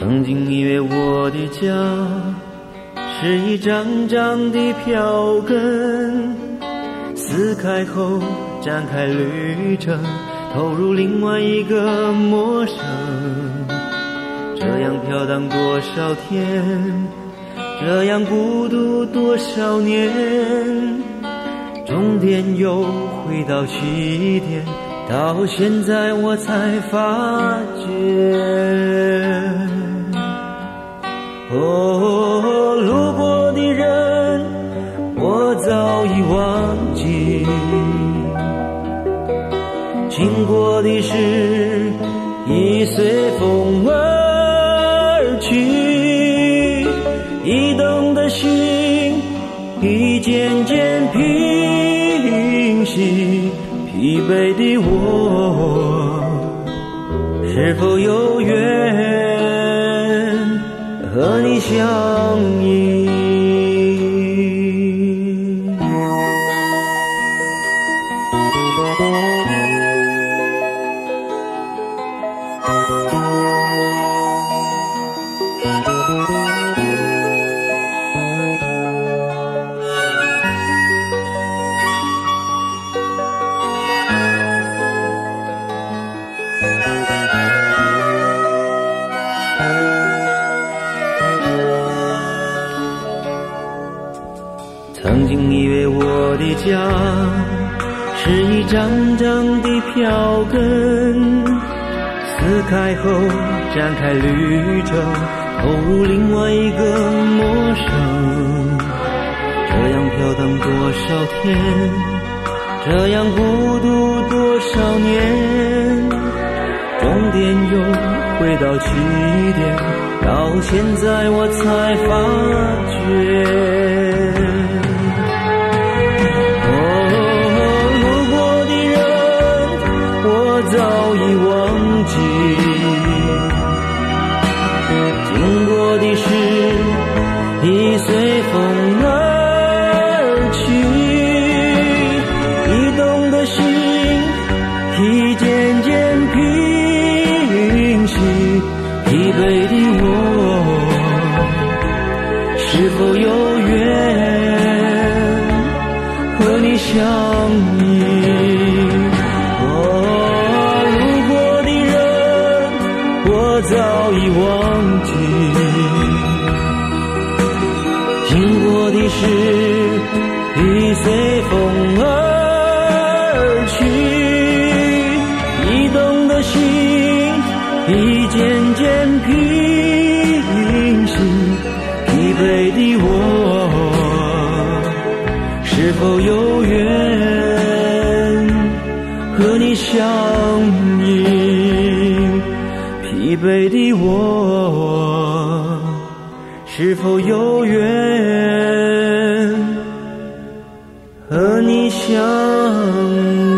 曾经以为我的家是一张张的票根，撕开后展开旅程，投入另外一个陌生。这样飘荡多少天，这样孤独多少年，终点又回到起点，到现在我才发觉。哦，路过的人，我早已忘记；经过的事，已随风而去。移动的心，已渐渐平息。疲惫的我，是否有缘？和你相依。我的家是一张张的票根，撕开后展开旅程，投入另外一个陌生。这样飘荡多少天，这样孤独多少年，终点又回到起点，到现在我才发觉。我的事已随风而去，移动的心已渐渐平息。疲惫的我，是否有缘和你相依？哦，路过的人，我早已忘记，随风而去，移动的心已渐渐平息。疲惫的我，是否有缘和你相依？疲惫的我，是否有缘和你相遇。